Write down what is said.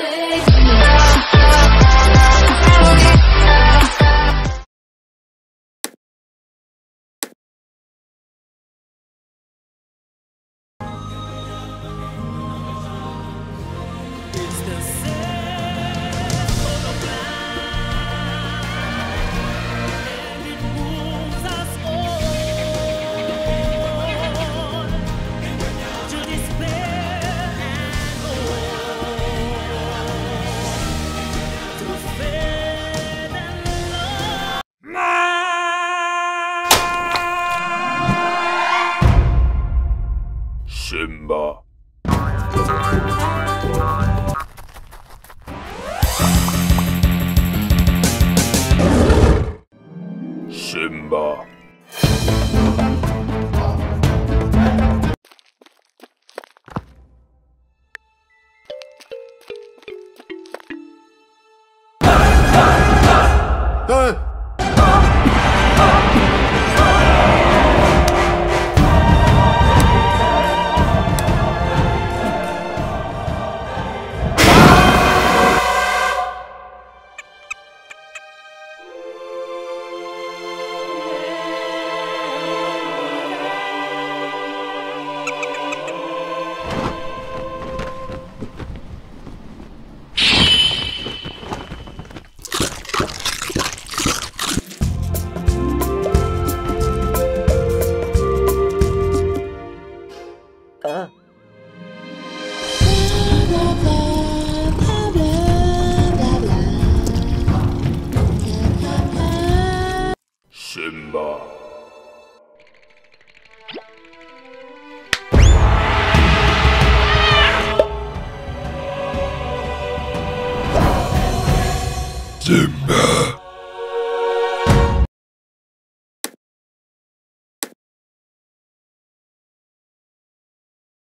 Hey. Simba. Simba. 神馬神。